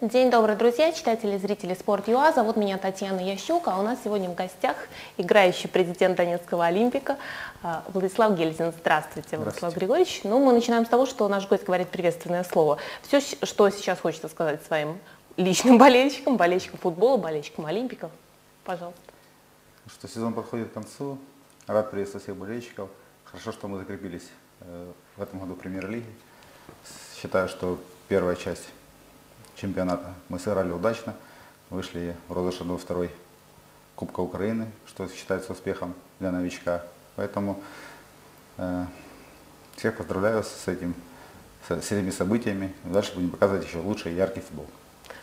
День добрый, друзья, читатели и зрители Спорт ЮА. Зовут меня Татьяна Ящук, а у нас сегодня в гостях играющий президент Донецкого Олимпика а, Владислав Гельзин. Здравствуйте, Владислав Григорьевич. Ну, мы начинаем с того, что наш гость говорит приветственное слово. Все, что сейчас хочется сказать своим личным болельщикам, болельщикам футбола, болельщикам Олимпиков, пожалуйста. Что сезон подходит к концу. Рад приветствовать всех болельщиков. Хорошо, что мы закрепились э, в этом году в премьер-лиге. Считаю, что первая часть чемпионата мы сыграли удачно, вышли в розыгрыш до второй Кубка Украины, что считается успехом для новичка. Поэтому э, всех поздравляю с этим, с, с этими событиями. Дальше будем показывать еще лучший яркий футбол.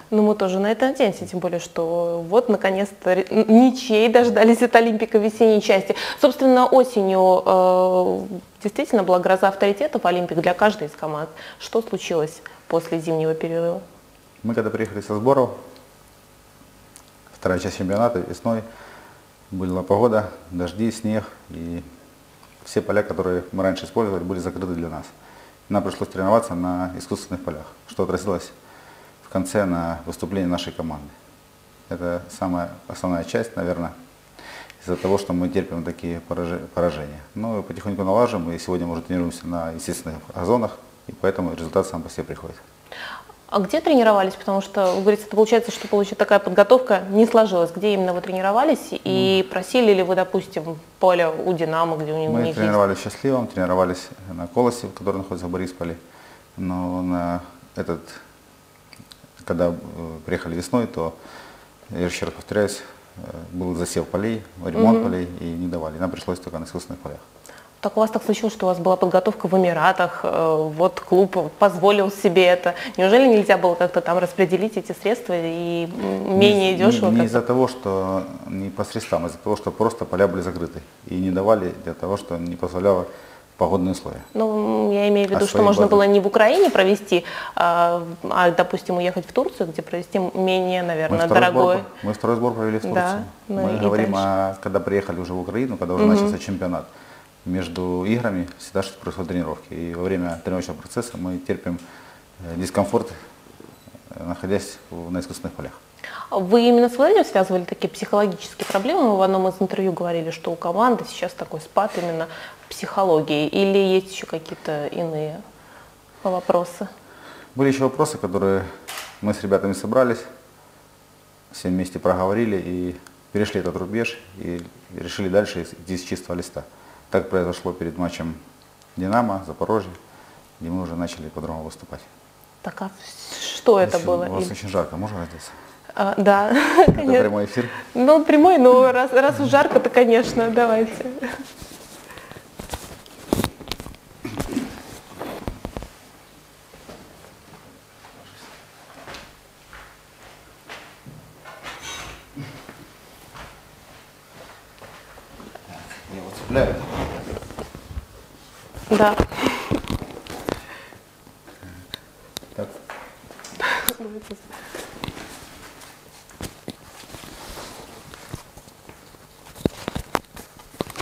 Ну, мы тоже на это надеемся, тем более, что вот, наконец-то, ничей дождались от Олимпика весенней части. Собственно, осенью э, действительно была гроза авторитетов Олимпик для каждой из команд. Что случилось после зимнего перерыва? Мы когда приехали со сборов, вторая часть чемпионата весной, была погода, дожди, снег, и все поля, которые мы раньше использовали, были закрыты для нас. Нам пришлось тренироваться на искусственных полях, что отразилось в конце на выступлении нашей команды. Это самая основная часть, наверное, из-за того, что мы терпим такие поражения. Но потихоньку налажим, и сегодня мы уже тренируемся на естественных газонах, и поэтому результат сам по себе приходит. А где тренировались? Потому что, вы говорите, это получается, что получится такая подготовка не сложилась. Где именно вы тренировались? И mm. просили ли вы, допустим, поле у «Динамо», где у них Мы тренировались есть? в Счастливом, тренировались на Колосе, который находится в Борисполе. Но на этот, когда э, приехали весной, то, я еще раз повторяюсь, э, был засев полей, ремонт mm-hmm. полей, и не давали. Нам пришлось только на искусственных полях. Так у вас так случилось, что у вас была подготовка в Эмиратах, э, вот клуб позволил себе это. Неужели нельзя было как-то там распределить эти средства и менее не, дешево? Не, не из-за того, что не по средствам, а из-за того, что просто поля были закрыты и не давали для того, что не позволяло погодные условия. Ну, я имею в виду, а что можно базы? было не в Украине провести, а, а, допустим, уехать в Турцию, где провести менее, наверное, мы дорогой. Сбор, мы второй сбор провели в Турции. Да, ну мы говорим, о, когда приехали уже в Украину, когда уже угу. начался чемпионат между играми всегда что происходят тренировки. И во время тренировочного процесса мы терпим э, дискомфорт, э, находясь на искусственных полях. Вы именно с Владимиром связывали такие психологические проблемы? Мы в одном из интервью говорили, что у команды сейчас такой спад именно психологии. Или есть еще какие-то иные вопросы? Были еще вопросы, которые мы с ребятами собрались, все вместе проговорили и перешли этот рубеж и решили дальше идти с чистого листа. Так произошло перед матчем «Динамо», «Запорожье», где мы уже начали по-другому выступать. Так, а что это было? У вас очень жарко, можно раздеться? А, да, Это конечно. прямой эфир? Ну, прямой, но раз, раз уж жарко, то, конечно, давайте. Я вот цепляю. Да. Так.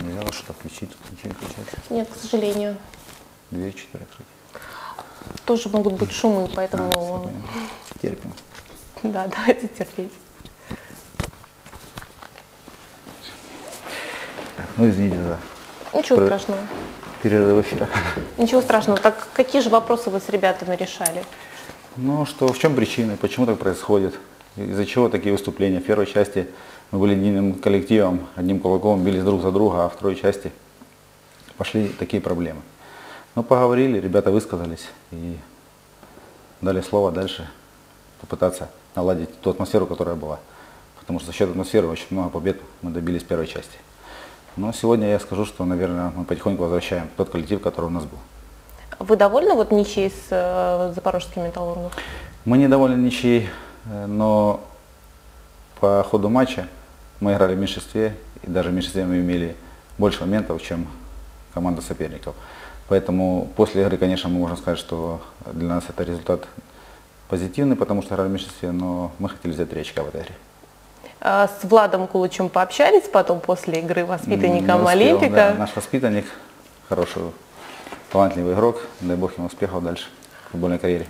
Нельзя что-то включить, тут ничего не включается. Нет, к сожалению. Дверь четыре открыть. Тоже могут быть шумы, поэтому... А, Терпим. Да, давайте терпеть. Ну, извините за... Ничего Про... страшного перерыв эфира. Ничего страшного. Так какие же вопросы вы с ребятами решали? Ну, что, в чем причины, почему так происходит, из-за чего такие выступления. В первой части мы были единым коллективом, одним кулаком, бились друг за друга, а в второй части пошли такие проблемы. Мы поговорили, ребята высказались и дали слово дальше попытаться наладить ту атмосферу, которая была. Потому что за счет атмосферы очень много побед мы добились в первой части. Но сегодня я скажу, что, наверное, мы потихоньку возвращаем тот коллектив, который у нас был. Вы довольны вот ничьей с э, запорожским металлургом? Мы недовольны ничьей, э, но по ходу матча мы играли в меньшинстве, и даже в меньшинстве мы имели больше моментов, чем команда соперников. Поэтому после игры, конечно, мы можем сказать, что для нас это результат позитивный, потому что играли в меньшинстве, но мы хотели взять три очка в этой игре. А, с Владом Кулычем пообщались потом после игры воспитанником успел, Олимпика. Да, наш воспитанник, хороший, талантливый игрок. Дай бог ему успехов дальше в футбольной карьере.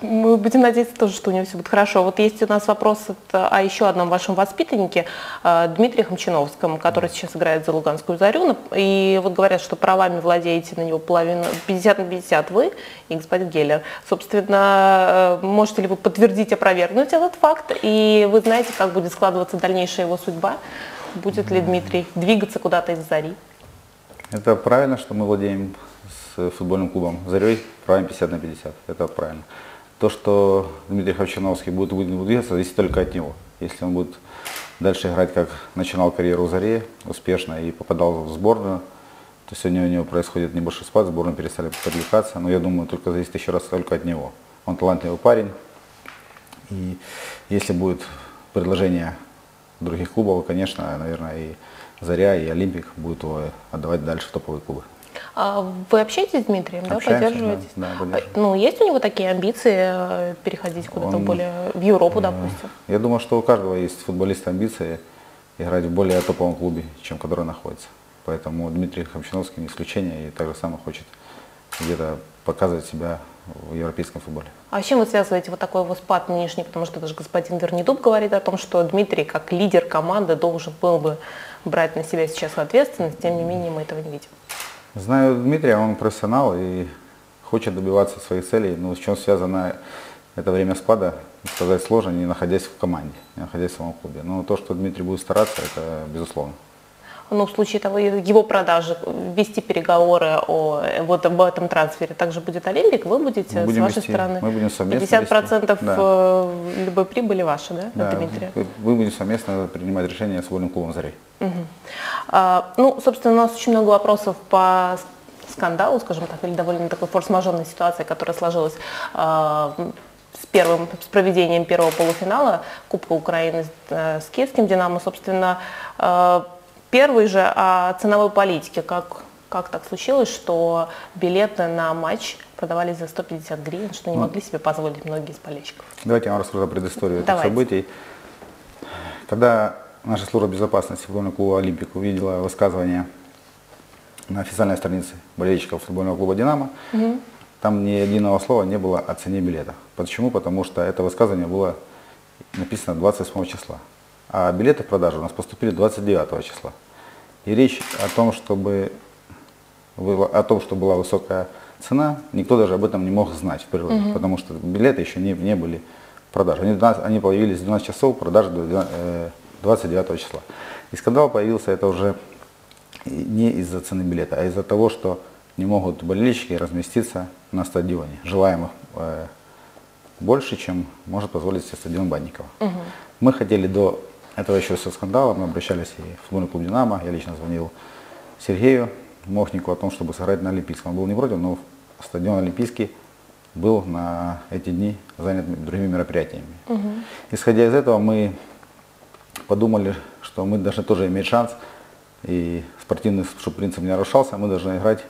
Мы будем надеяться тоже, что у него все будет хорошо. Вот есть у нас вопрос от, о еще одном вашем воспитаннике, э, Дмитрии Хомчиновском, который сейчас играет за Луганскую Зарю. И вот говорят, что правами владеете на него половину, 50 на 50 вы и господин Геллер. Собственно, э, можете ли вы подтвердить, опровергнуть этот факт? И вы знаете, как будет складываться дальнейшая его судьба? Будет ли Дмитрий двигаться куда-то из Зари? Это правильно, что мы владеем футбольным клубом Зарей правильно 50 на 50. Это правильно. То, что Дмитрий Ховчиновский будет двигаться, зависит только от него. Если он будет дальше играть, как начинал карьеру в Заре, успешно и попадал в сборную, то сегодня у него происходит небольшой спад, сборную перестали привлекаться, но я думаю, только зависит еще раз только от него. Он талантливый парень, и если будет предложение других клубов, конечно, наверное, и Заря, и Олимпик будут его отдавать дальше в топовые клубы. А вы общаетесь с Дмитрием, Общаемся, да, поддерживаетесь? Да, да, поддерживаем. ну, есть у него такие амбиции э, переходить куда-то Он, более в Европу, допустим? Я думаю, что у каждого есть футболиста амбиции играть в более топовом клубе, чем который находится. Поэтому Дмитрий Хамчиновский не исключение и так же самое хочет где-то показывать себя в европейском футболе. А с чем вы связываете вот такой вот спад нынешний? Потому что даже господин Вернидуб говорит о том, что Дмитрий как лидер команды должен был бы брать на себя сейчас ответственность, тем не менее мы этого не видим. Знаю Дмитрия, он профессионал и хочет добиваться своих целей. Но с чем связано это время спада, сказать сложно, не находясь в команде, не находясь в самом клубе. Но то, что Дмитрий будет стараться, это безусловно. Ну, в случае того, его продажи, вести переговоры о вот об этом трансфере, также будет Олимпик, вы будете с вашей вести, стороны мы будем совместно 50% вести. Да. э, любой прибыли ваша, да, Да, Дмитрия? мы будем совместно принимать решения с футбольным клубом «Зарей». А, ну, собственно, у нас очень много вопросов по скандалу, скажем так, или довольно такой форс-мажорной ситуации, которая сложилась а, с первым с проведением первого полуфинала Кубка Украины с, э, с Киевским Динамо, собственно, э, первый же о ценовой политике, как как так случилось, что билеты на матч продавались за 150 гривен, что не могли себе позволить многие из болельщиков? Давайте я вам расскажу предысторию этих Давайте. событий. Когда наша служба безопасности футбольного клуба «Олимпик» увидела высказывание на официальной странице болельщиков футбольного клуба «Динамо», там ни единого слова не было о цене билета. Почему? Потому что это высказывание было написано 28 числа. А билеты в продажу у нас поступили 29 числа. И речь о том, чтобы о том, что была высокая цена, никто даже об этом не мог знать в природе, потому что билеты еще не, не были в продаже. Они, 12 они появились в 12 часов, продажи до 12, э, 29 числа. И скандал появился это уже не из-за цены билета, а из-за того, что не могут болельщики разместиться на стадионе. Желаемых э, больше, чем может позволить себе стадион Банникова. Мы хотели до этого еще со скандала, мы обращались и в футбольный клуб «Динамо», я лично звонил Сергею Мохнику о том, чтобы сыграть на Олимпийском. Он был не против, но стадион Олимпийский был на эти дни занят другими мероприятиями. Исходя из этого, мы подумали, что мы должны тоже иметь шанс, и спортивный чтобы принцип не нарушался, мы должны играть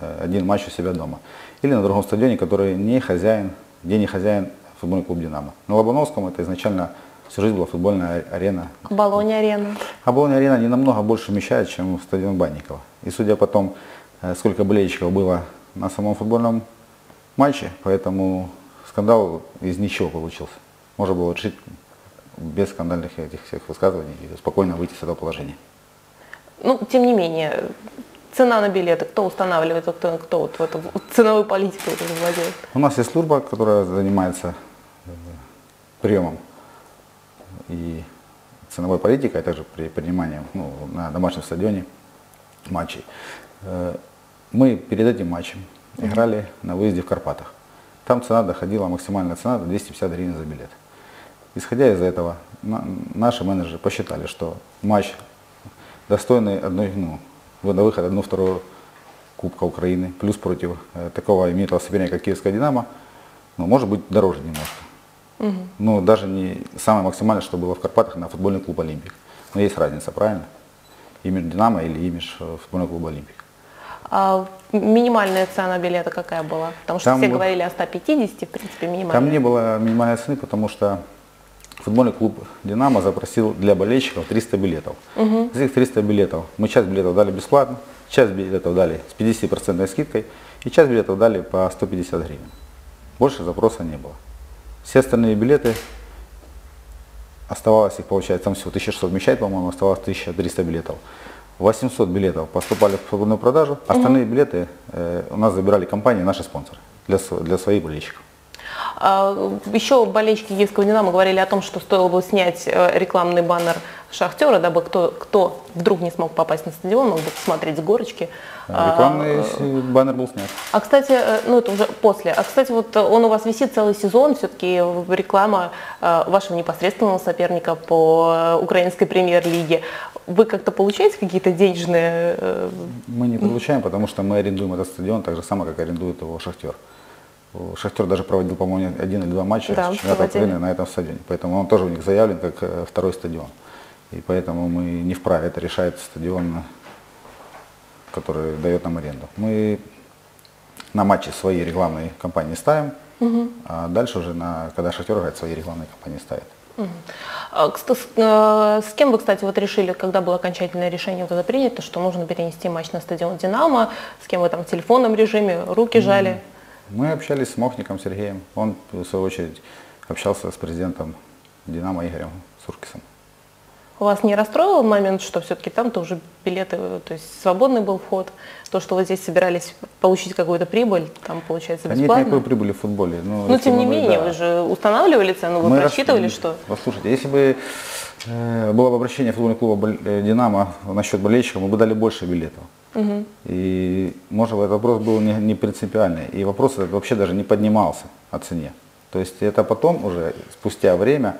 э, один матч у себя дома. Или на другом стадионе, который не хозяин, где не хозяин футбольный клуб «Динамо». На Лобановском это изначально всю жизнь была футбольная арена. Болония-арена. А Болония-арена не намного больше вмещает, чем стадион Банникова. И судя по тому, э, сколько болельщиков было на самом футбольном матче, поэтому скандал из ничего получился. Можно было решить без скандальных этих всех высказываний и спокойно выйти с этого положения. Ну, тем не менее, цена на билеты, кто устанавливает, кто, кто вот в эту ценовую политику владеет? У нас есть служба, которая занимается э, приемом и ценовой политикой, а также при принимании ну, на домашнем стадионе матчей. Э, Мы перед этим матчем играли на выезде в Карпатах. Там цена доходила, максимальная цена до 250 гривен за билет. Исходя из этого, на- наши менеджеры посчитали, что матч достойный одной, ну, на выход одну-вторую Кубка Украины, плюс против э, такого именитого соперника, как Киевская Динамо, ну, может быть дороже немножко. Ну, даже не самое максимальное, что было в Карпатах на футбольный клуб Олимпик. Но есть разница, правильно? Имидж Динамо или имидж э, футбольного клуба Олимпик. А минимальная цена билета какая была? Потому что Там все вот- говорили о 150, в принципе, минимальная. Там не было минимальной цены, потому что футбольный клуб «Динамо» запросил для болельщиков 300 билетов. Из этих 300 билетов мы часть билетов дали бесплатно, часть билетов дали с 50% скидкой и часть билетов дали по 150 гривен. Больше запроса не было. Все остальные билеты оставалось их, получается, там всего 1600 вмещать, по-моему, оставалось 1300 билетов. 800 билетов поступали в свободную продажу, остальные угу. билеты э, у нас забирали компании, наши спонсоры, для, для своих болельщиков. А, еще болельщики Киевского «Динамо» говорили о том, что стоило бы снять э, рекламный баннер «Шахтера», дабы кто, кто вдруг не смог попасть на стадион, мог бы посмотреть с горочки. А, рекламный а, баннер был снят. А, кстати, э, ну это уже после. А, кстати, вот он у вас висит целый сезон, все-таки реклама вашего непосредственного соперника по украинской премьер-лиге. Вы как-то получаете какие-то денежные... Мы не получаем, потому что мы арендуем этот стадион так же самое, как арендует его «Шахтер». Шахтер даже проводил, по-моему, один или два матча да, чемпионата Украины на этом стадионе. Поэтому он тоже у них заявлен как э, второй стадион. И поэтому мы не вправе, это решает стадион, который дает нам аренду. Мы на матче свои рекламные кампании ставим, угу. а дальше уже, на, когда Шахтер играет, свои рекламные кампании ставит. Угу. А, с, с кем вы, кстати, вот решили, когда было окончательное решение вот это принято, что нужно перенести матч на стадион «Динамо», с кем вы там в телефонном режиме, руки жали? Мы общались с Мохником Сергеем. Он, в свою очередь, общался с президентом Динамо Игорем Суркисом. У вас не расстроил момент, что все-таки там тоже билеты, то есть свободный был вход, то, что вы здесь собирались получить какую-то прибыль, там получается бесплатно? Нет никакой прибыли в футболе. Ну, Но тем не менее, да. вы же устанавливали цену, вы Мы просчитывали, рас... что? Послушайте, если бы э, было бы обращение футбольного клуба э, «Динамо» насчет болельщиков, мы бы дали больше билетов. Угу. И, может быть, этот вопрос был не, не принципиальный. И вопрос этот вообще даже не поднимался о цене. То есть это потом уже, спустя время,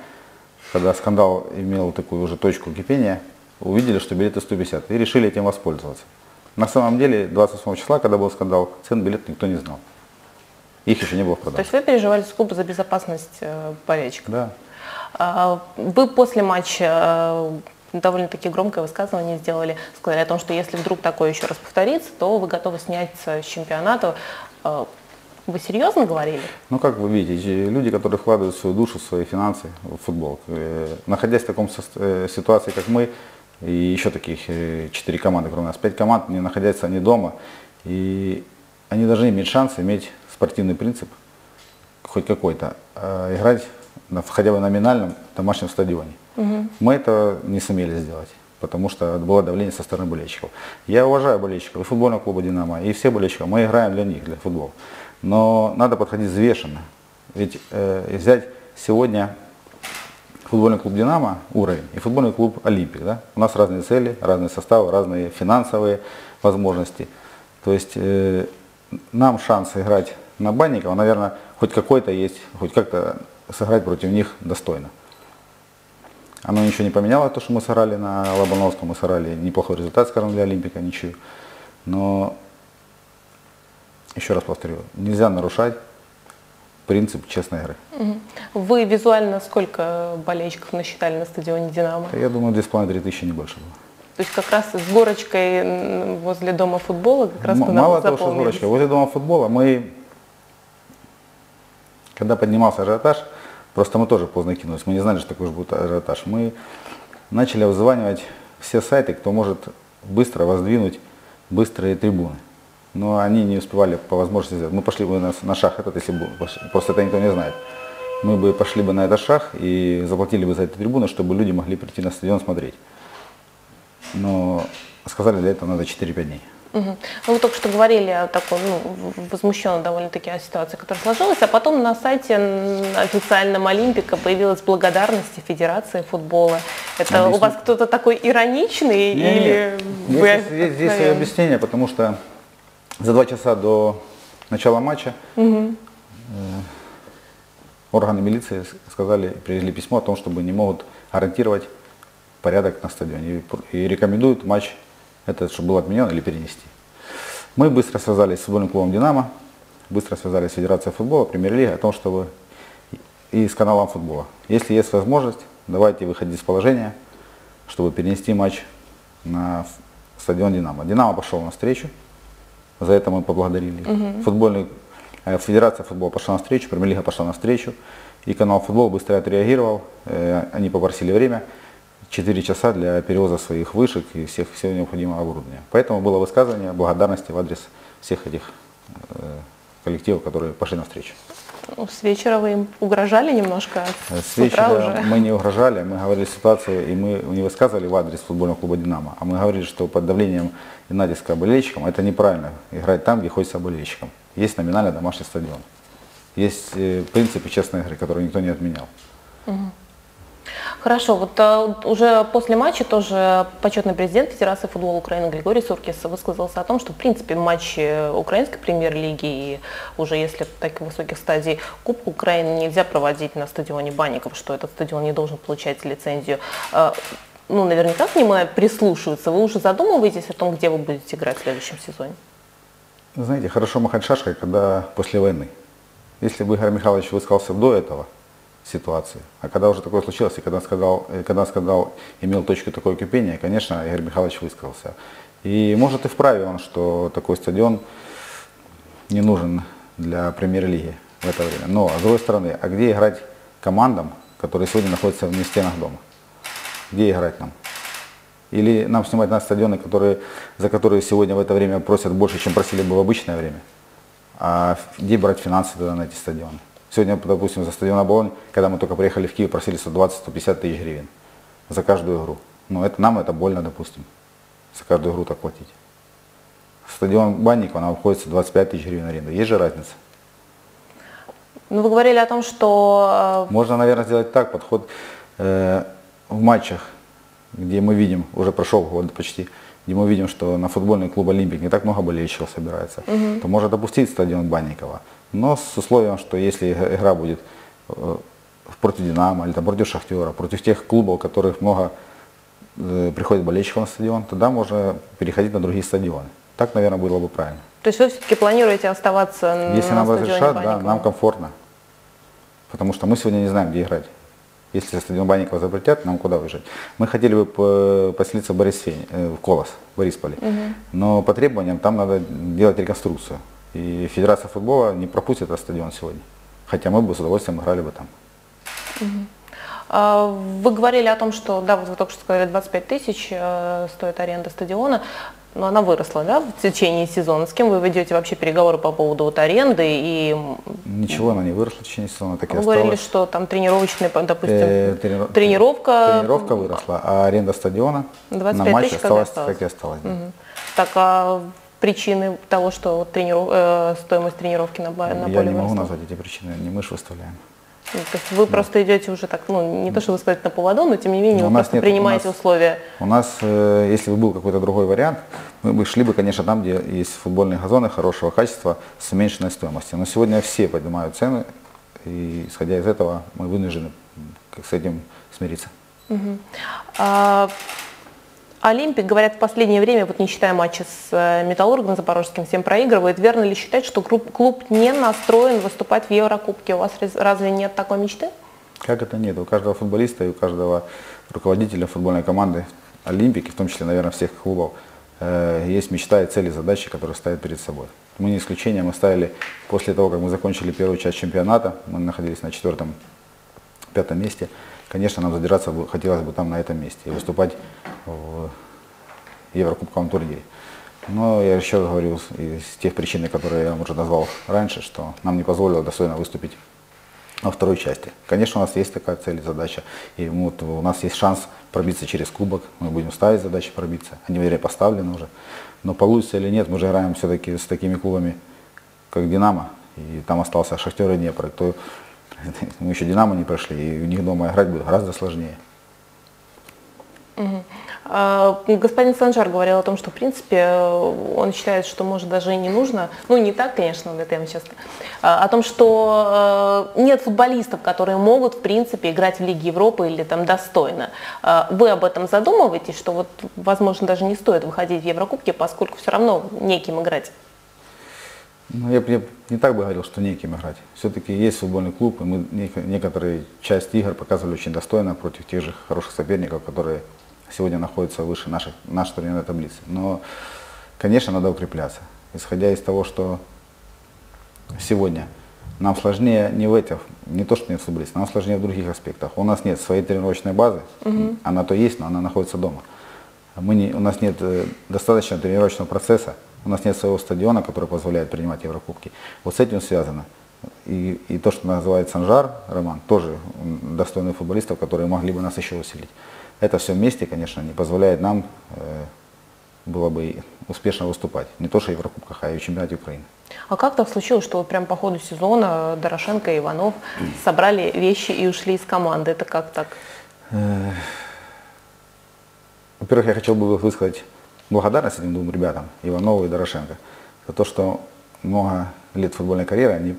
когда скандал имел такую уже точку кипения, увидели, что билеты 150 и решили этим воспользоваться. На самом деле, 28 числа, когда был скандал, цен билет никто не знал. Их еще не было в продаже. То есть вы переживали сугубо за безопасность э, болельщиков? Да. А, вы после матча э, довольно-таки громкое высказывание сделали, сказали о том, что если вдруг такое еще раз повторится, то вы готовы снять с чемпионата. Э, вы серьезно говорили? Ну, как вы видите, люди, которые вкладывают свою душу, свои финансы в футбол, э, находясь в таком э, ситуации, как мы, и еще таких четыре команды, кроме нас, пять команд, не находятся они дома, и они должны иметь шанс иметь спортивный принцип, хоть какой-то, играть на, хотя бы номинальном домашнем стадионе. Угу. Мы это не сумели сделать, потому что было давление со стороны болельщиков. Я уважаю болельщиков и футбольного клуба «Динамо», и все болельщиков. Мы играем для них, для футбола. Но надо подходить взвешенно. Ведь э, взять сегодня футбольный клуб «Динамо» уровень и футбольный клуб «Олимпик». Да? У нас разные цели, разные составы, разные финансовые возможности. То есть э, нам шанс играть на Банникова, наверное, хоть какой-то есть, хоть как-то сыграть против них достойно. Оно ничего не поменяло, то, что мы сыграли на Лобановском, мы сыграли неплохой результат, скажем, для Олимпика, ничего. Но, еще раз повторю, нельзя нарушать принцип честной игры. Вы визуально сколько болельщиков насчитали на стадионе «Динамо»? Я думаю, 2,5-3 тысячи, не больше было. То есть как раз с горочкой возле дома футбола как раз М- Мало того, что с горочкой. Возле дома футбола мы, когда поднимался ажиотаж, Просто мы тоже поздно кинулись, мы не знали, что такой же будет ажиотаж. Мы начали обзванивать все сайты, кто может быстро воздвинуть быстрые трибуны. Но они не успевали по возможности сделать. Мы пошли бы на, на шаг этот, если бы, просто это никто не знает. Мы бы пошли бы на этот шаг и заплатили бы за эти трибуны, чтобы люди могли прийти на стадион смотреть. Но сказали, для этого надо 4-5 дней. Угу. Ну, вы только что говорили о такой, ну, возмущенно довольно-таки о ситуации, которая сложилась, а потом на сайте официальном Олимпика появилась благодарность Федерации футбола. Это Объясню. у вас кто-то такой ироничный не, или нет. вы? Здесь, здесь, здесь объяснение, потому что за два часа до начала матча угу. органы милиции сказали, привезли письмо о том, чтобы не могут гарантировать порядок на стадионе и, и рекомендуют матч это чтобы был отменен или перенести. Мы быстро связались с футбольным клубом «Динамо», быстро связались с Федерацией футбола, премьер-лига о том, чтобы и с каналом футбола. Если есть возможность, давайте выходить из положения, чтобы перенести матч на стадион «Динамо». «Динамо» пошел навстречу, за это мы поблагодарили. Угу. Футбольный, э, Федерация футбола пошла навстречу, премьер-лига пошла навстречу, и канал футбол быстро отреагировал, э, они попросили время. 4 часа для перевоза своих вышек и всех, всего необходимого оборудования. Поэтому было высказывание благодарности в адрес всех этих э, коллективов, которые пошли навстречу. Ну, с вечера вы им угрожали немножко? А с, с вечера уже. мы не угрожали, мы говорили ситуацию, и мы не высказывали в адрес футбольного клуба «Динамо», а мы говорили, что под давлением и натиска болельщикам это неправильно, играть там, где хочется болельщикам. Есть номинально домашний стадион. Есть э, принципы честной игры, которые никто не отменял. Угу. Хорошо, вот а, уже после матча тоже почетный президент Федерации футбола Украины Григорий Суркис высказался о том, что в принципе матчи украинской премьер-лиги и уже если таких высоких стадий Кубка Украины нельзя проводить на стадионе Банников, что этот стадион не должен получать лицензию. А, ну, наверняка к нему прислушиваются. Вы уже задумываетесь о том, где вы будете играть в следующем сезоне? Знаете, хорошо махать шашкой, когда после войны. Если бы Игорь Михайлович высказался до этого – ситуации. А когда уже такое случилось, и когда сказал, когда сказал, имел точку такого кипения, конечно, Игорь Михайлович высказался. И может и вправе он, что такой стадион не нужен для премьер-лиги в это время. Но, с другой стороны, а где играть командам, которые сегодня находятся вне стенах дома? Где играть нам? Или нам снимать на стадионы, которые, за которые сегодня в это время просят больше, чем просили бы в обычное время? А где брать финансы тогда на эти стадионы? Сегодня, допустим, за стадион Оболонь, когда мы только приехали в Киев, просили 120-150 тысяч гривен за каждую игру. Но это, нам это больно, допустим, за каждую игру так платить. Стадион Банникова нам обходится 25 тысяч гривен аренда. Есть же разница? Ну, вы говорили о том, что... Э, Можно, наверное, сделать так, подход э, в матчах, где мы видим, уже прошел год почти, где мы видим, что на футбольный клуб «Олимпик» не так много болельщиков собирается, угу. то можно допустить стадион Банникова но с условием, что если игра будет э, против Динамо или там, против Шахтера, против тех клубов, которых много э, приходит болельщиков на стадион, тогда можно переходить на другие стадионы. Так, наверное, было бы правильно. То есть вы все-таки планируете оставаться Если на нам разрешат, да, нам комфортно. Потому что мы сегодня не знаем, где играть. Если стадион Банникова запретят, нам куда выезжать? Мы хотели бы поселиться в Борисфене, э, в Колос, в Борисполе. Угу. Но по требованиям там надо делать реконструкцию. И Федерация футбола не пропустит этот стадион сегодня. Хотя мы бы с удовольствием играли бы там. А, вы говорили о том, что, да, вот вы только что сказали, 25 тысяч э, стоит аренда стадиона, но она выросла, да, в течение сезона. С кем вы ведете вообще переговоры по поводу вот аренды и... Ничего, она не выросла в течение сезона, так и Вы говорили, что там тренировочная, допустим, э, трени... тренировка... Тренировка выросла, а аренда стадиона на матче осталась, осталась, как и осталась. Да. Угу. Так, а причины того, что трениров... э, стоимость тренировки на, на Я поле Я не могу назвать эти причины, не мы же выставляем. Ну, то есть вы да. просто идете уже так, ну не то, что вы сказать на поводу, но тем не менее но вы просто нет, принимаете у нас, условия. У нас, э, если бы был какой-то другой вариант, мы бы шли бы, конечно, там, где есть футбольные газоны хорошего качества с уменьшенной стоимостью. Но сегодня все поднимают цены, и исходя из этого мы вынуждены с этим смириться. Угу. А, Олимпик, говорят, в последнее время, вот не считая матча с э, Металлургом Запорожским, всем проигрывает. Верно ли считать, что клуб не настроен выступать в Еврокубке? У вас разве нет такой мечты? Как это нет? У каждого футболиста и у каждого руководителя футбольной команды Олимпики, в том числе, наверное, всех клубов, э, есть мечта и цели, задачи, которые ставят перед собой. Мы не исключение, мы ставили, после того, как мы закончили первую часть чемпионата, мы находились на четвертом, пятом месте, конечно, нам задержаться хотелось бы там на этом месте и выступать в Еврокубковом турнире. Но я еще говорю, из тех причин, которые я уже назвал раньше, что нам не позволило достойно выступить во второй части. Конечно, у нас есть такая цель и задача, и вот у нас есть шанс пробиться через кубок, мы будем ставить задачи пробиться, они, вернее, поставлены уже. Но получится или нет, мы же играем все-таки с такими клубами, как «Динамо», и там остался «Шахтер» и «Днепр», то мы еще «Динамо» не прошли, и у них дома играть будет гораздо сложнее. Угу. Господин Санжар говорил о том, что в принципе он считает, что может даже и не нужно, ну не так, конечно, это я сейчас, а, о том, что э, нет футболистов, которые могут в принципе играть в Лиге Европы или там достойно. А, вы об этом задумываетесь, что вот возможно даже не стоит выходить в Еврокубки, поскольку все равно неким играть? Ну, я, я не так бы говорил, что неким играть. Все-таки есть футбольный клуб, и мы некоторые часть игр показывали очень достойно против тех же хороших соперников, которые сегодня находятся выше нашей, нашей турнирной таблицы. Но, конечно, надо укрепляться. Исходя из того, что сегодня нам сложнее не в этих, не то, что нет футболистов, нам сложнее в других аспектах. У нас нет своей тренировочной базы, угу. она то есть, но она находится дома. Мы не, у нас нет э, достаточно тренировочного процесса, у нас нет своего стадиона, который позволяет принимать Еврокубки. Вот с этим связано. И, и то, что называет Санжар, Роман, тоже достойный футболистов, которые могли бы нас еще усилить. Это все вместе, конечно, не позволяет нам э, было бы успешно выступать. Не то, что в Еврокубках, а и в чемпионате Украины. А как так случилось, что прям по ходу сезона Дорошенко и Иванов собрали вещи и ушли из команды? Это как так? Э, во-первых, я хотел бы высказать благодарность этим двум ребятам, Иванову и Дорошенко, за то, что много лет футбольной карьеры они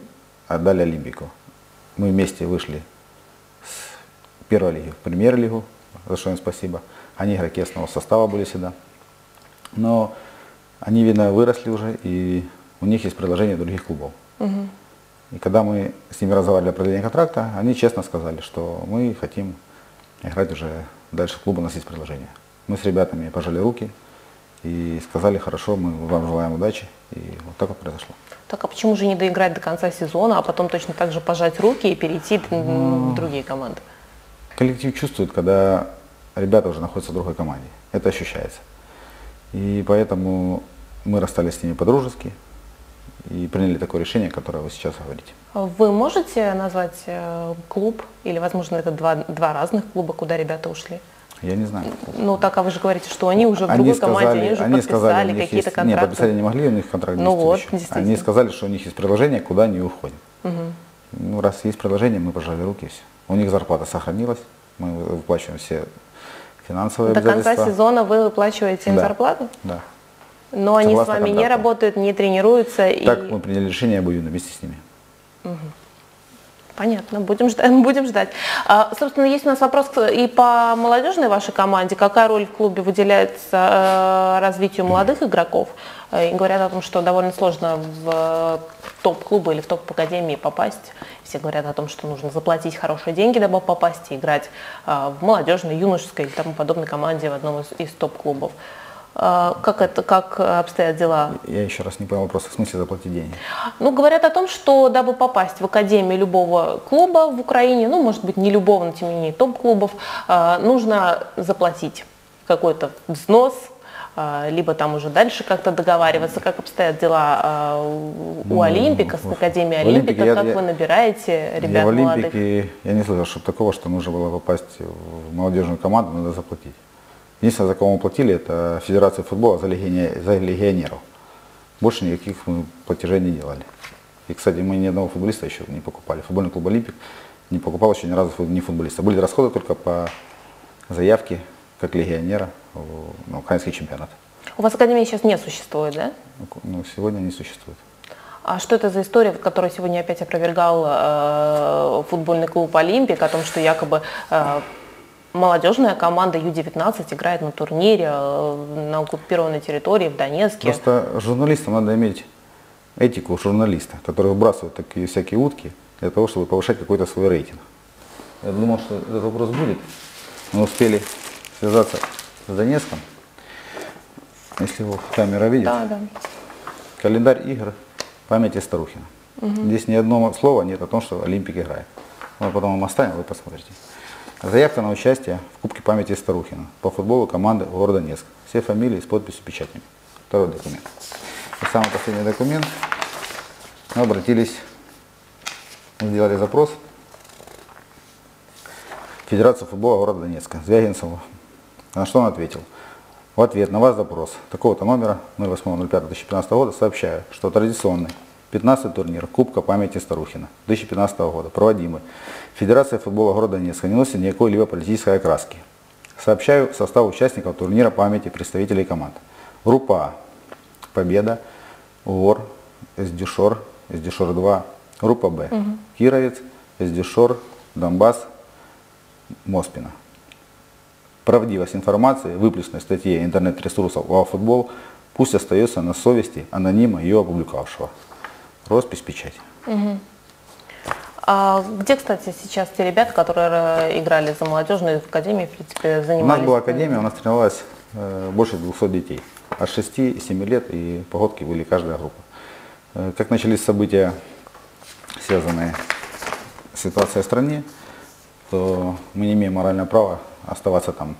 отдали Олимпику. Мы вместе вышли с первой лиги в премьер-лигу, за что им спасибо. Они игроки основного состава были всегда. Но они, видно, выросли уже, и у них есть предложение других клубов. Угу. И когда мы с ними разговаривали о продлении контракта, они честно сказали, что мы хотим играть уже дальше в клуб, у нас есть предложение. Мы с ребятами пожали руки и сказали, хорошо, мы вам желаем удачи. И вот так вот произошло. Так, а почему же не доиграть до конца сезона, а потом точно так же пожать руки и перейти в другие команды? Коллектив чувствует, когда ребята уже находятся в другой команде. Это ощущается. И поэтому мы расстались с ними по-дружески и приняли такое решение, которое вы сейчас говорите. Вы можете назвать э, клуб, или, возможно, это два, два разных клуба, куда ребята ушли? Я не знаю. Ну, так, а вы же говорите, что они уже в другой сказали, команде, они уже они подписали какие-то контракты. Нет, подписали не могли, у них контракт Ну вот. Они сказали, что у них есть предложение, куда они уходят. Угу. Ну, раз есть предложение, мы пожали руки, и все. У них зарплата сохранилась, мы выплачиваем все финансовые До конца сезона вы выплачиваете им да. зарплату? Да. Но они с вами контракту. не работают, не тренируются? Так и... мы приняли решение об июне вместе с ними. Угу. Понятно, будем ждать. Будем ждать. А, собственно, есть у нас вопрос и по молодежной вашей команде. Какая роль в клубе выделяется э, развитию молодых игроков? Э, и говорят о том, что довольно сложно в топ-клубы или в топ-академии попасть. Все говорят о том, что нужно заплатить хорошие деньги, дабы попасть и играть э, в молодежной, юношеской или тому подобной команде в одном из, из топ-клубов. Как это, как обстоят дела? Я еще раз не понял вопрос, в смысле заплатить деньги? Ну, говорят о том, что дабы попасть в академию любого клуба в Украине, ну, может быть, не любого, но тем не менее топ-клубов, а, нужно заплатить какой-то взнос, либо там уже дальше как-то договариваться, как обстоят дела у ну, Олимпика, с Академией Олимпика, как я, вы набираете ребят я в Олимпике, молодых? Я не слышал, что такого, что нужно было попасть в молодежную команду, надо заплатить. Единственное, за кого мы платили, это Федерация футбола за, легионер, за легионеров. Больше никаких мы платежей не делали. И, кстати, мы ни одного футболиста еще не покупали. Футбольный клуб «Олимпик» не покупал еще ни разу ни футболиста. Были расходы только по заявке, как легионера на украинский чемпионат. У вас Академии сейчас не существует, да? Ну, сегодня не существует. А что это за история, которую сегодня опять опровергал э, футбольный клуб «Олимпик», о том, что якобы э, молодежная команда Ю-19 играет на турнире э, на оккупированной территории в Донецке. Просто журналистам надо иметь этику журналиста, который выбрасывает такие всякие утки для того, чтобы повышать какой-то свой рейтинг. Я думал, что этот вопрос будет. Мы успели связаться с Донецком. Если его камера видит. Да, да. Календарь игр памяти Старухина. Угу. Здесь ни одного слова нет о том, что Олимпик играет. Мы потом вам оставим, вы посмотрите. Заявка на участие в Кубке памяти Старухина по футболу команды города Неск. Все фамилии с подписью печатями. Второй документ. И самый последний документ. Мы обратились, сделали запрос в Федерацию футбола города Донецка, Звягинцеву. На что он ответил? В ответ на ваш запрос такого-то номера 08.05.2015 года сообщаю, что традиционный 15 турнир Кубка памяти Старухина 2015 года, проводимый Федерацией футбола города не сохранился никакой либо политической окраски. Сообщаю состав участников турнира памяти представителей команд. Группа А. Победа, УОР, СДШОР, СДШОР-2. Группа Б. Угу. Кировец, СДШОР, Донбасс, Моспина. Правдивость информации, выплеснутой статье интернет-ресурсов УАФутбол, пусть остается на совести анонима ее опубликовавшего роспись, печать. Угу. А где, кстати, сейчас те ребята, которые играли за молодежную в академии, в принципе, занимались? У нас была академия, у нас тренировалось э, больше 200 детей. От 6 и 7 лет и погодки были каждая группа. Э, как начались события, связанные с ситуацией в стране, то мы не имеем морального права оставаться там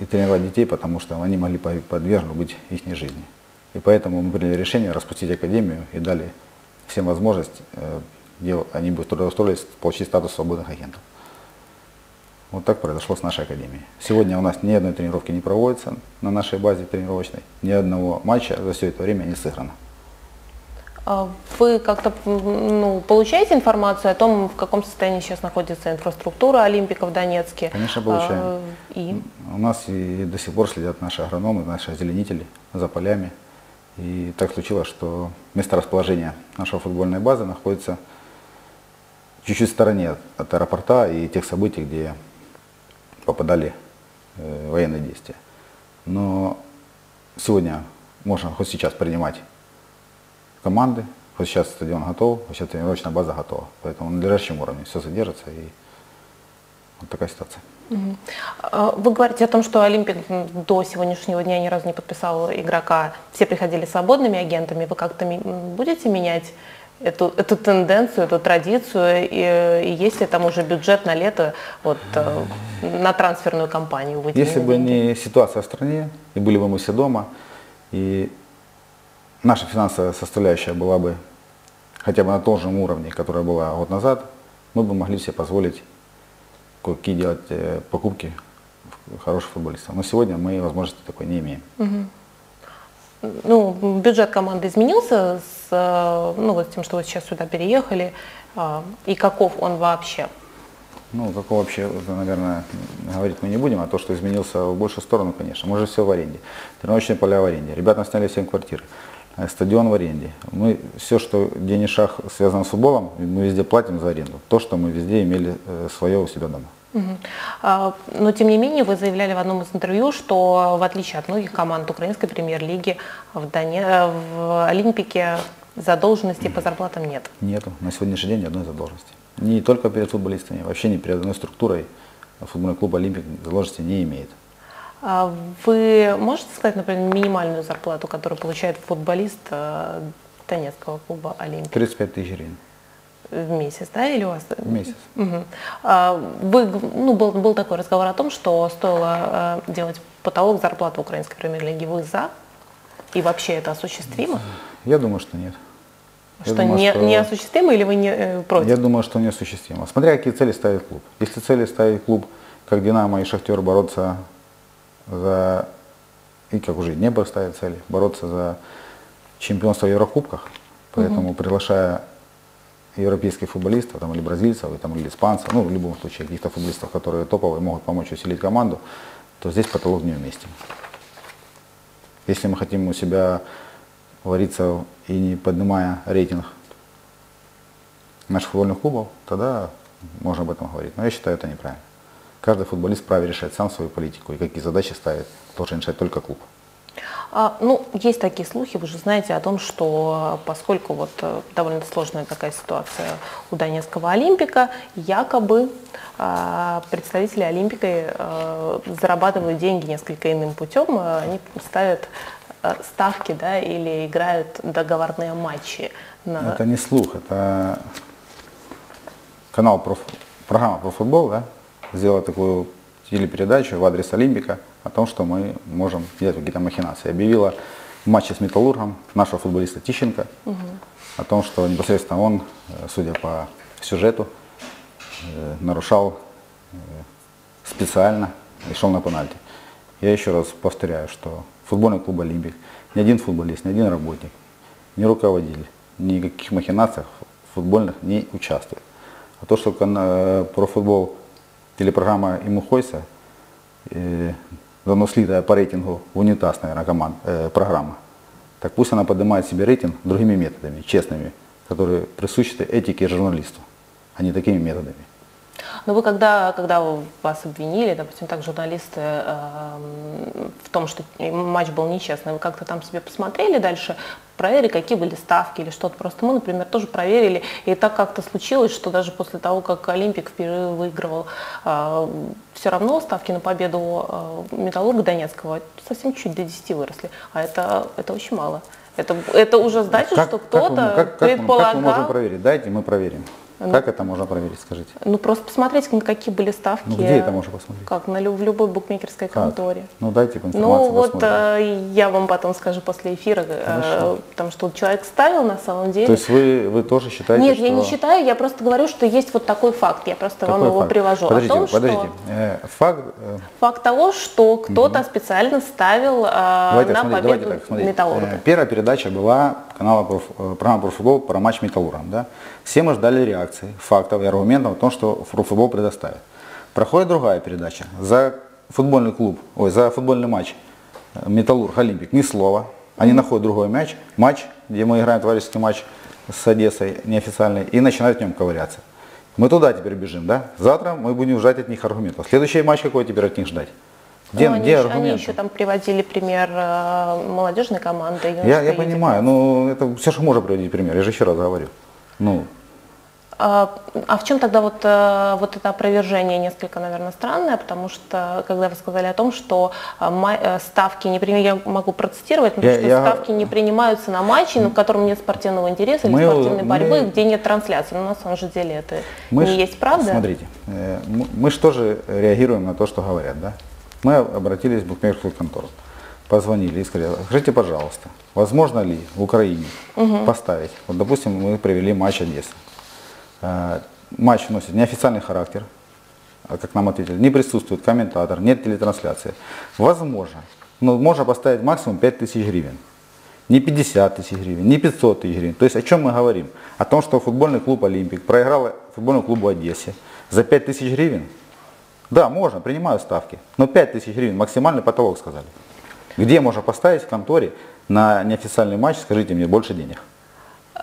и тренировать детей, потому что они могли подвергнуть быть их жизни. И поэтому мы приняли решение распустить академию и дали всем возможность, э, где они бы трудоустроились, получить статус свободных агентов. Вот так произошло с нашей академией. Сегодня у нас ни одной тренировки не проводится на нашей базе тренировочной, ни одного матча за все это время не сыграно. А вы как-то ну, получаете информацию о том, в каком состоянии сейчас находится инфраструктура Олимпика в Донецке? Конечно, получаем. А, и? У нас и до сих пор следят наши агрономы, наши озеленители за полями. И так случилось, что место расположения нашей футбольной базы находится чуть-чуть в стороне от аэропорта и тех событий, где попадали э, военные действия. Но сегодня можно хоть сейчас принимать команды, хоть сейчас стадион готов, хоть сейчас тренировочная база готова. Поэтому на надлежащем уровне все содержится и вот такая ситуация. А, вы говорите о том, что Олимпик до сегодняшнего дня ни разу не подписал игрока. Все приходили свободными агентами. Вы как-то будете менять эту, эту тенденцию, эту традицию? И, и есть ли там уже бюджет на лето вот, э, на трансферную кампанию? Если бы не ситуация в стране, и были бы мы все дома, и наша финансовая составляющая была бы хотя бы на том же уровне, которая была год назад, мы бы могли себе позволить какие делать э, покупки хороших футболистов. Но сегодня мы возможности такой не имеем. Угу. Ну, бюджет команды изменился с, э, ну, вот тем, что вы сейчас сюда переехали, а, и каков он вообще? Ну, какого вообще, наверное, говорить мы не будем, а то, что изменился в большую сторону, конечно. Мы же все в аренде. Тренировочные поля в аренде. Ребята сняли 7 квартир. Э, стадион в аренде. Мы все, что денежах связано с футболом, мы везде платим за аренду. То, что мы везде имели свое у себя дома. Угу. Но тем не менее вы заявляли в одном из интервью, что в отличие от многих команд украинской премьер-лиги в, Доне... в Олимпике задолженности по зарплатам нет. Нету. На сегодняшний день ни одной задолженности. Не только перед футболистами, вообще ни перед одной структурой футбольный клуб Олимпик задолженности не имеет. А вы можете сказать, например, минимальную зарплату, которую получает футболист э, Донецкого клуба «Олимпик»? 35 тысяч гривен. В месяц, да, или у вас? В месяц. Угу. Вы, ну, был, был такой разговор о том, что стоило э, делать потолок зарплаты украинской премьер-лиги. Вы за? И вообще это осуществимо? Я думаю, что нет. Что, думаю, не, что неосуществимо или вы не э, против? Я думаю, что неосуществимо. Смотря какие цели ставит клуб. Если цели ставит клуб, как Динамо и Шахтер, бороться за, и как уже Днепр ставит цели, бороться за чемпионство в Еврокубках. Поэтому угу. приглашая европейских футболистов, там, или бразильцев, там, или испанцев, ну, в любом случае, каких-то футболистов, которые топовые, могут помочь усилить команду, то здесь потолок не вместим. Если мы хотим у себя вариться и не поднимая рейтинг наших футбольных клубов, тогда можно об этом говорить. Но я считаю, это неправильно. Каждый футболист вправе решать сам свою политику и какие задачи ставит, должен решать только клуб. А, ну, есть такие слухи, вы же знаете о том, что поскольку вот э, довольно сложная такая ситуация у Донецкого Олимпика, якобы а, представители Олимпика зарабатывают деньги несколько иным путем, они ставят ставки да, или играют договорные матчи. На... Это не слух, это канал про, программа про футбол, да, сделала такую телепередачу в адрес Олимпика о том, что мы можем делать какие-то махинации. Объявила в матче с Металлургом нашего футболиста Тищенко угу. о том, что непосредственно он, э, судя по сюжету, э, нарушал э, специально и шел на пенальти. Я еще раз повторяю, что футбольный клуб «Олимпик» ни один футболист, ни один работник, ни руководитель, ни в каких махинациях футбольных не участвует. А то, что про футбол телепрограмма «Ему Хойса», э, давно слитая по рейтингу в унитаз, наверное, команд, э, программа. Так пусть она поднимает себе рейтинг другими методами, честными, которые присущи этике журналисту, а не такими методами. Но вы когда, когда вас обвинили, допустим, так журналисты э, в том, что матч был нечестный, вы как-то там себе посмотрели дальше, проверили, какие были ставки или что-то. Просто мы, например, тоже проверили, и так как-то случилось, что даже после того, как Олимпик впервые выигрывал, э, все равно ставки на победу э, Металлурга Донецкого совсем чуть до 10 выросли, а это, это очень мало. Это, это уже значит, как, что кто-то как, как, предполагал... Как мы можем проверить? Дайте, мы проверим. Ну, как это можно проверить, скажите? Ну, просто посмотреть, на какие были ставки. Ну, где это можно посмотреть? Как, на, в любой букмекерской как? конторе. Ну, дайте информацию, Ну, вот э, я вам потом скажу после эфира, э, потому что человек ставил на самом деле. То есть вы, вы тоже считаете, Нет, что... я не считаю, я просто говорю, что есть вот такой факт, я просто Какой вам его факт? привожу. Подождите, о том, подождите. Что... Э, факт... Э... Факт того, что кто-то угу. специально ставил э, давайте, на смотрите, победу давайте так, Металлурга. Э, первая передача была канала э, программа про футбол про матч Металлурга, да? Все мы ждали реакции, фактов и аргументов о том, что футбол предоставит. Проходит другая передача. За футбольный клуб, ой, за футбольный матч э, Металлург, Олимпик, ни слова. Они находят другой мяч, матч, где мы играем товарищеский матч с Одессой, неофициальный, и начинают в нем ковыряться. Мы туда теперь бежим, да? Завтра мы будем ждать от них аргументов. Следующий матч какой теперь от них ждать? Где, ну, где они, аргументы? Они еще там приводили пример э, молодежной команды. Я, я понимаю, но ну, это все, что можно приводить пример, я же еще раз говорю. Ну, а, а в чем тогда вот, э, вот это опровержение несколько, наверное, странное, потому что, когда вы сказали о том, что э, э, ставки не принимаются, я могу процитировать, но я, что я... ставки не принимаются на матчи, в котором нет спортивного интереса мы, или спортивной мы, борьбы, где нет трансляции. Но на самом же деле это мы не ж, есть правда. Смотрите, мы же тоже реагируем на то, что говорят, да? Мы обратились в букмекерскую контору позвонили и сказали, скажите, пожалуйста, возможно ли в Украине угу. поставить, вот допустим, мы провели матч Одессы, Э, матч носит неофициальный характер, а, как нам ответили, не присутствует комментатор, нет телетрансляции. Возможно, но можно поставить максимум 5000 гривен. Не 50 тысяч гривен, не 500 тысяч гривен. То есть о чем мы говорим? О том, что футбольный клуб «Олимпик» проиграл футбольному клубу «Одессе» за 5 тысяч гривен. Да, можно, принимаю ставки. Но 5 тысяч гривен, максимальный потолок сказали. Где можно поставить в конторе на неофициальный матч, скажите мне, больше денег?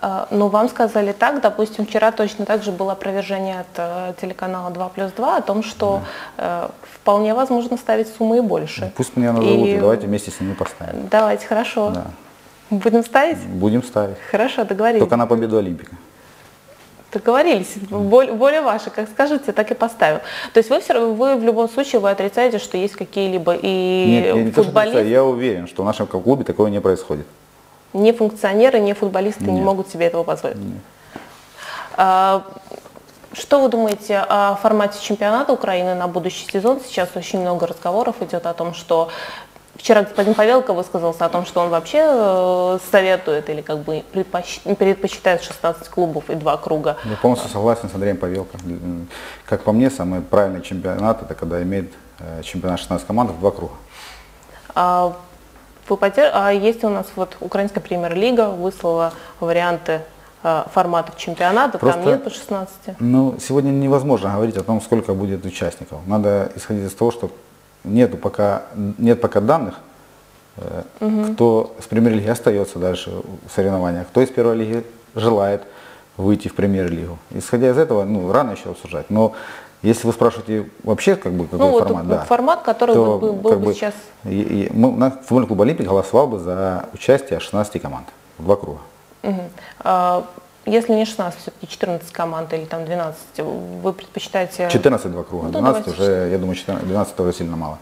А, ну, вам сказали так, допустим, вчера точно так же было опровержение от э, телеканала 2 плюс 2 о том, что да. э, вполне возможно ставить суммы и больше. Ну, пусть меня назовут, и... давайте вместе с ними поставим. Давайте, хорошо. Да. Будем ставить? Будем ставить. Хорошо, договорились. Только на победу Олимпика. Договорились. Воля, воля ваша, как скажете, так и поставим. То есть вы все вы в любом случае вы отрицаете, что есть какие-либо и Нет, я не. То, я уверен, что в нашем клубе такого не происходит не функционеры, не футболисты Нет. не могут себе этого позволить. А, что вы думаете о формате чемпионата Украины на будущий сезон? Сейчас очень много разговоров идет о том, что Вчера господин Павелко высказался о том, что он вообще э, советует или как бы предпочитает 16 клубов и два круга. Я полностью согласен с Андреем Павелко. Как по мне, самый правильный чемпионат это когда имеет э, чемпионат 16 команд в два круга. А вы подерж... А есть у нас вот Украинская премьер-лига выслала варианты э, форматов чемпионата, Просто, там нет по 16. Ну, сегодня невозможно говорить о том, сколько будет участников. Надо исходить из того, что нету пока, нет пока данных, угу. кто с премьер-лиги остается дальше в соревнованиях, кто из первой лиги желает выйти в премьер-лигу. Исходя из этого, ну, рано еще обсуждать. Но если вы спрашиваете вообще, как бы, какой ну, формат, вот, да, формат, который то, был, был бы сейчас... И, и, мы, на футбольный клуб «Олимпик» голосовал бы за участие 16 команд, два круга. Угу. А, если не 16, все-таки 14 команд или там 12, вы предпочитаете... 14 два круга, 12 ну, уже, я думаю, 14, 12 уже сильно мало.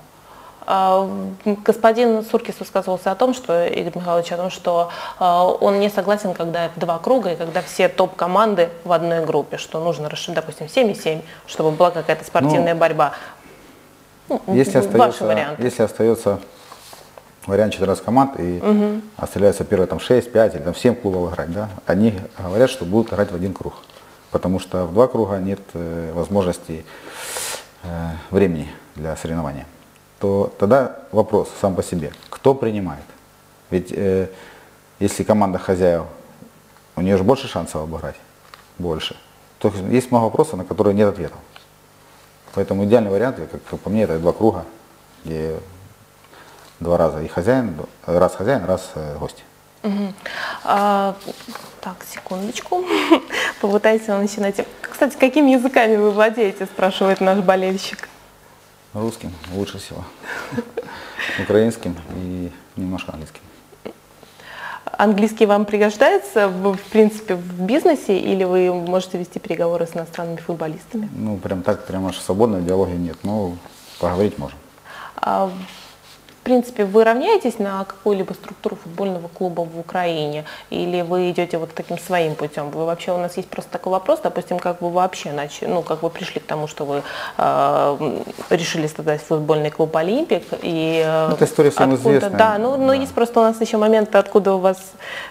А, господин Суркис высказывался о том, что Игорь Михайлович, о том, что а, он не согласен, когда два круга и когда все топ-команды в одной группе, что нужно расширить, допустим, 7 и 7, чтобы была какая-то спортивная ну, борьба. Ну, если, остается, варианты. если остается вариант 14 команд и угу. остреляются первые там 6, 5 или там 7 клубов играть, да, они говорят, что будут играть в один круг. Потому что в два круга нет э, возможности э, времени для соревнования то тогда вопрос сам по себе, кто принимает? Ведь э, если команда хозяев, у нее же больше шансов обыграть, больше. То есть много вопросов, на которые нет ответов. Поэтому идеальный вариант, как по мне, это два круга, где два раза и хозяин, раз хозяин, раз э, гость. А, так, секундочку. Попытайтесь начинать. Кстати, какими языками вы владеете, спрашивает наш болельщик. Русским лучше всего. Украинским и немножко английским. Английский вам пригождается, в, принципе, в бизнесе, или вы можете вести переговоры с иностранными футболистами? Ну, прям так, прям аж свободной диалоги нет, но поговорить можем. А, принципе, вы равняетесь на какую-либо структуру футбольного клуба в Украине? Или вы идете вот таким своим путем? Вы вообще, у нас есть просто такой вопрос, допустим, как вы вообще начали, ну, как вы пришли к тому, что вы э, решили создать футбольный клуб «Олимпик», и э, Это история всем откуда, известная. Да, ну, но есть просто у нас еще момент, откуда у вас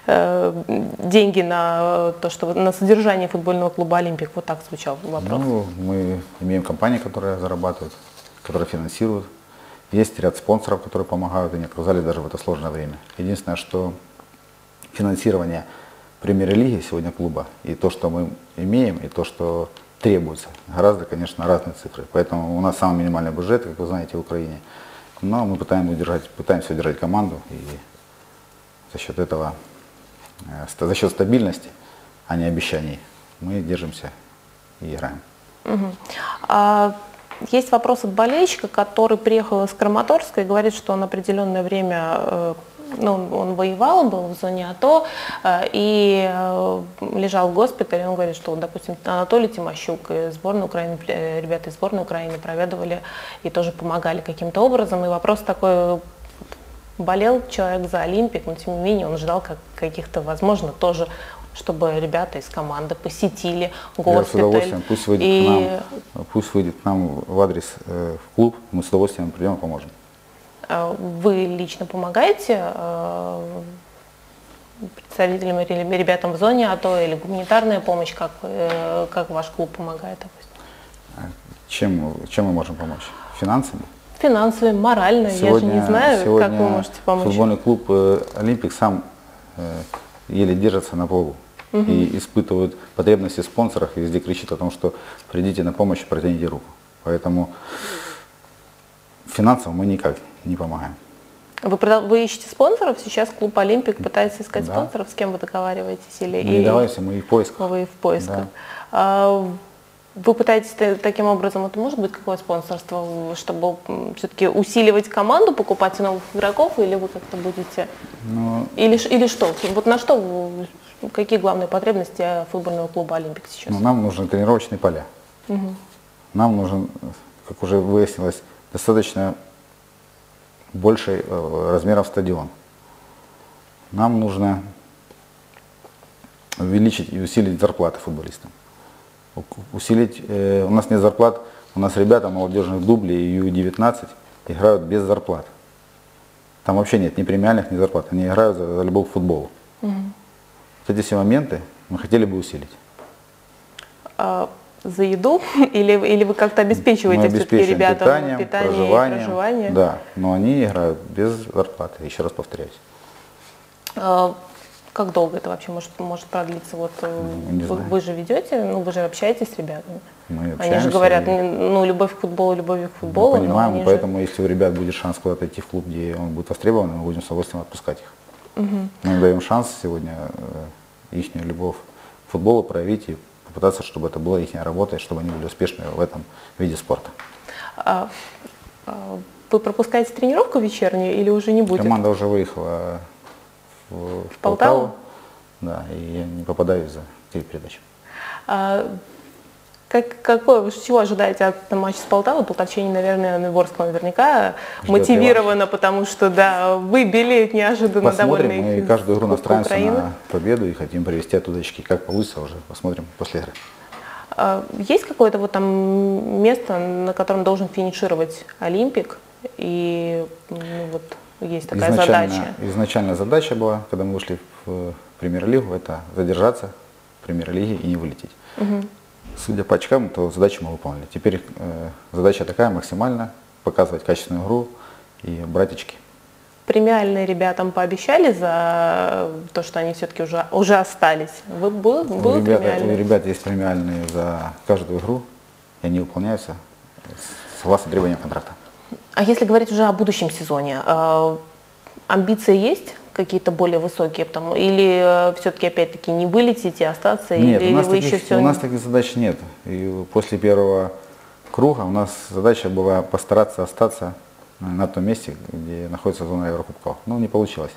э, деньги на то, что на содержание футбольного клуба «Олимпик», вот так звучал вопрос. Ну, мы имеем компании, которые зарабатывают, которые финансируют. Есть ряд спонсоров, которые помогают и не отказали даже в это сложное время. Единственное, что финансирование премьер-лиги сегодня клуба и то, что мы имеем, и то, что требуется, гораздо, конечно, разные цифры. Поэтому у нас самый минимальный бюджет, как вы знаете, в Украине. Но мы пытаемся удержать, пытаемся удержать команду и за счет этого, э, за счет стабильности, а не обещаний, мы держимся и играем. Угу. А есть вопрос от болельщика, который приехал из Краматорска и говорит, что он определенное время э, ну, он воевал, был в зоне АТО э, и э, лежал в госпитале. Он говорит, что, допустим, Анатолий Тимощук и сборная Украины, ребята из сборной Украины проведывали и тоже помогали каким-то образом. И вопрос такой, болел человек за Олимпик, но тем не менее он ждал как, каких-то, возможно, тоже чтобы ребята из команды посетили госпиталь. Я с удовольствием, пусть выйдет, и... к нам, пусть выйдет к нам в адрес э, в клуб, мы с удовольствием придем и поможем. А вы лично помогаете э, представителям или ребятам в зоне АТО или гуманитарная помощь, как, э, как ваш клуб помогает, допустим? Чем, чем мы можем помочь? Финансами? Финансовыми, морально, сегодня, я же не знаю, как вы можете помочь. Футбольный клуб э, «Олимпик» сам еле держится на полу угу. и испытывают потребности в спонсорах и везде кричит о том, что придите на помощь, протяните руку. Поэтому финансово мы никак не помогаем. Вы, вы ищете спонсоров? Сейчас клуб Олимпик пытается искать да. спонсоров, с кем вы договариваетесь? Или, не договариваемся, мы в поисках. Вы в поисках. Да. А, вы пытаетесь таким образом, это может быть какое спонсорство, чтобы все-таки усиливать команду, покупать новых игроков, или вы как-то будете... Ну, или, или что? Вот на что, вы, какие главные потребности футбольного клуба «Олимпик» сейчас? Ну, нам нужны тренировочные поля. Угу. Нам нужен, как уже выяснилось, достаточно больший э, размеров стадион. Нам нужно увеличить и усилить зарплаты футболистам усилить. Э, у нас нет зарплат, у нас ребята молодежных дублей и Ю-19 играют без зарплат. Там вообще нет ни премиальных, ни зарплат. Они играют за, за любовь к футболу. Угу. Вот эти все моменты мы хотели бы усилить. А за еду или, или вы как-то обеспечиваете все-таки ребятам питанием, питание проживанием, проживание? Да, но они играют без зарплаты, еще раз повторяюсь. А как долго это вообще может, может продлиться? Вот э, ну, вы, вы же ведете, ну вы же общаетесь с ребятами. Мы они же говорят, и... ну любовь к футболу, любовь к футболу. Мы понимаем, поэтому же... если у ребят будет шанс куда-то идти в клуб, где он будет востребован, мы будем с удовольствием отпускать их. Угу. Мы даем шанс сегодня э, их любовь к футболу проявить и попытаться, чтобы это была их работа, и чтобы они были успешны в этом виде спорта. А, а, вы пропускаете тренировку вечернюю или уже не будет? Команда уже выехала в, в Полтаву. Полтаву. Да, и я не попадаю из-за телепередач. А, как, какое, чего ожидаете от матча с Полтавой? Полтавчане, наверное, Новорского наверняка Ждет мотивировано, потому что, да, выбили неожиданно Посмотрим, довольно мы каждую игру настраиваемся Украины. на победу и хотим привести оттуда очки. Как получится, уже посмотрим после игры. А, есть какое-то вот там место, на котором должен финишировать Олимпик? И ну, вот есть такая изначально, задача? Изначально задача была, когда мы вышли в премьер-лигу, это задержаться в премьер-лиге и не вылететь. Угу. Судя по очкам, то задачу мы выполнили. Теперь э, задача такая максимально показывать качественную игру и брать очки. Премиальные ребятам пообещали за то, что они все-таки уже, уже остались. Вы, был, был у, ребята, у ребят есть премиальные за каждую игру, и они выполняются согласно требованиям контракта. А если говорить уже о будущем сезоне, э, амбиции есть какие-то более высокие, потому, или э, все-таки опять-таки не вылететь и остаться, нет, или, у нас вы таких, еще все... У нас таких задач нет. И после первого круга у нас задача была постараться остаться на том месте, где находится зона Еврокубков. Но не получилось.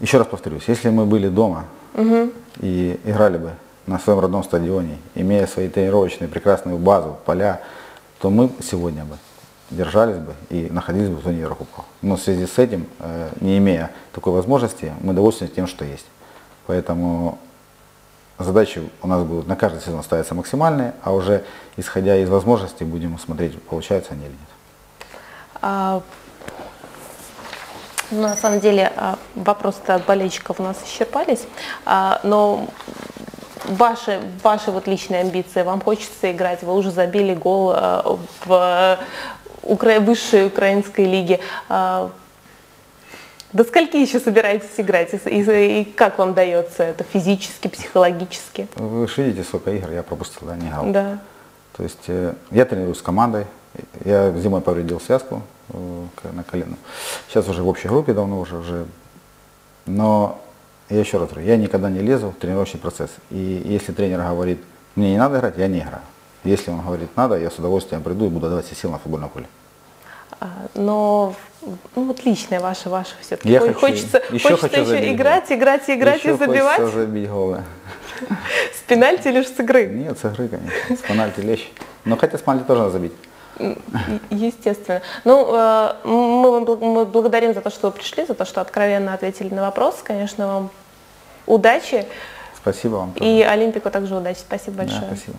Еще раз повторюсь, если мы были дома угу. и играли бы на своем родном стадионе, имея свои тренировочные прекрасную базу, поля, то мы сегодня бы держались бы и находились бы в зоне Еврокубков. Но в связи с этим, э, не имея такой возможности, мы довольствуемся тем, что есть. Поэтому задачи у нас будут на каждый сезон ставиться максимальные, а уже исходя из возможностей будем смотреть, получается они или нет. А, ну, на самом деле а, вопросы от болельщиков у нас исчерпались, а, но ваши, ваши вот личные амбиции, вам хочется играть, вы уже забили гол а, в укра... высшей украинской лиге. А, до скольки еще собираетесь играть? И, и, и как вам дается это физически, психологически? Вы же видите, сколько игр я пропустил, да, не играл. Да. То есть э, я тренируюсь с командой. Я зимой повредил связку э, на колено. Сейчас уже в общей группе давно уже, уже. Но я еще раз говорю, я никогда не лезу в тренировочный процесс. И если тренер говорит, мне не надо играть, я не играю. Если он говорит надо, я с удовольствием приду и буду давать все силы на футбольном поле. А, но ну, вот личное ваше, ваше все-таки. Я хочу- хочется еще хочется хочу еще играть, играть, играть Еще и забивать. хочется забить голы. С пенальти или с игры? Нет, с игры, конечно. С пенальти легче. Но хотя с пенальти тоже надо забить. Естественно. Ну, э, мы вам мы благодарим за то, что вы пришли, за то, что откровенно ответили на вопрос. Конечно, вам удачи. Спасибо вам. тоже. И Олимпику также удачи. Спасибо Да, большое. спасибо.